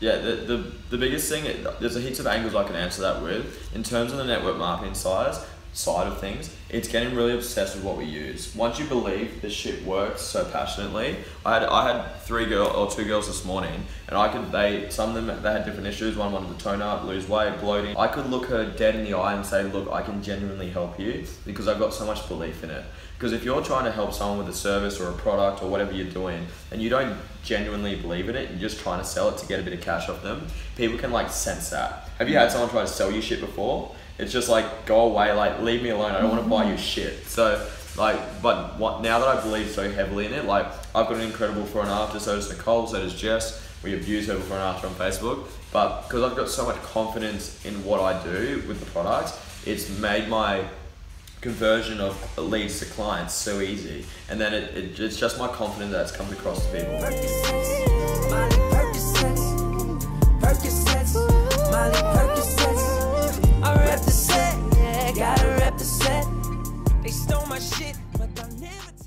Yeah, the, the, the biggest thing, there's a heaps of angles I can answer that with. In terms of the network marketing size, side of things, it's getting really obsessed with what we use. Once you believe this shit works so passionately, I had I had three girl or two girls this morning, and I could they some of them they had different issues. One wanted to tone up, lose weight, bloating. I could look her dead in the eye and say, look, I can genuinely help you because I've got so much belief in it. Because if you're trying to help someone with a service or a product or whatever you're doing, and you don't genuinely believe in it, you're just trying to sell it to get a bit of cash off them, people can like sense that. Have you had someone try to sell you shit before? It's just like go away, like leave me alone. I don't want to buy mm-hmm. your shit. So like, but what now that I believe so heavily in it, like I've got an incredible before and after. So does Nicole. So does Jess. We abuse her before and after on Facebook. But because I've got so much confidence in what I do with the product, it's made my conversion of leads to clients so easy. And then it, it it's just my confidence that's comes across to people. Percocets, Molly Percocets, Percocets, Molly. They stole my shit, but I'll never take